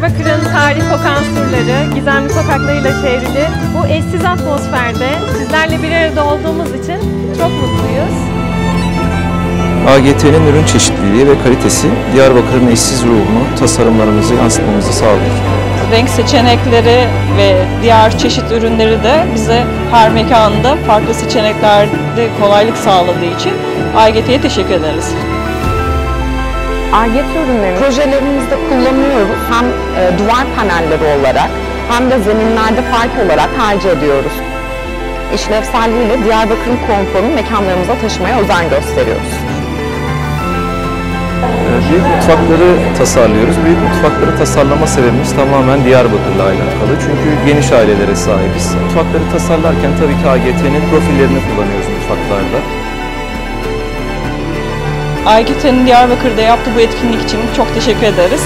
Diyarbakır'ın tarih kokan surları, gizemli sokaklarıyla çevrili bu eşsiz atmosferde sizlerle bir arada olduğumuz için çok mutluyuz. AGT'nin ürün çeşitliliği ve kalitesi Diyarbakır'ın eşsiz ruhunu tasarımlarımızı yansıtmamızı sağlıyor. renk seçenekleri ve diğer çeşit ürünleri de bize her mekanda farklı seçeneklerde kolaylık sağladığı için AGT'ye teşekkür ederiz. ARGE ürünlerini projelerimizde kullanıyoruz. Hem e, duvar panelleri olarak hem de zeminlerde fark olarak tercih ediyoruz. İşlevselliğiyle Diyarbakır'ın konforunu mekanlarımıza taşımaya özen gösteriyoruz. Ee, Büyük mutfakları tasarlıyoruz. Büyük mutfakları tasarlama sebebimiz tamamen Diyarbakır'la alakalı. Çünkü geniş ailelere sahibiz. Mutfakları tasarlarken tabii ki AGT'nin profillerini kullanıyoruz mutfaklarda. AGT'nin Diyarbakır'da yaptığı bu etkinlik için çok teşekkür ederiz.